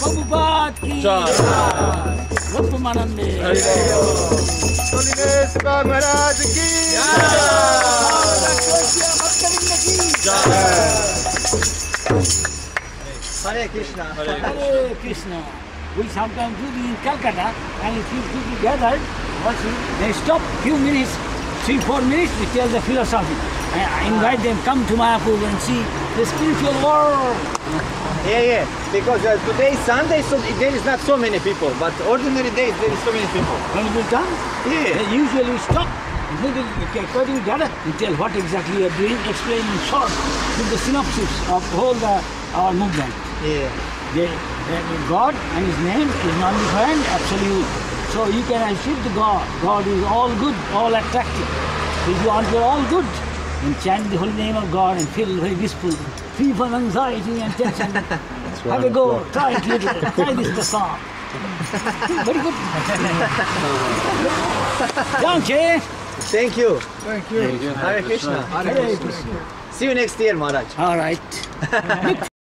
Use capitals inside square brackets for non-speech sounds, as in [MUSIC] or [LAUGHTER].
प्रभुपाद की जय रूपमानंदे होलीनेस बाग महाराज की Hare Krishna. Hare Krishna. We sometimes do in Calcutta and if you people gathered, watching, they stop few minutes, three, four minutes, we tell the philosophy. I invite them, come to Mayapur and see the spiritual world. Yeah, yeah. Because uh, today is Sunday, so there is not so many people. But ordinary days there is so many people. When we come, Yeah. they usually stop. and they will- okay, According to that, we tell what exactly you are doing, explain in short, with the synopsis of whole the, our movement. Yeah. They- God and His name is non-defined, absolute. So you can achieve the God. God is all good, all attractive. If you want to all good, then chant the holy name of God and feel very blissful, free from anxiety and tension. [LAUGHS] Have a go, try it little, try this prasad. very good. Janche, Thank you. Thank you. Hare Krishna. Hare Krishna. See you next year, Maharaj. All right. [LAUGHS]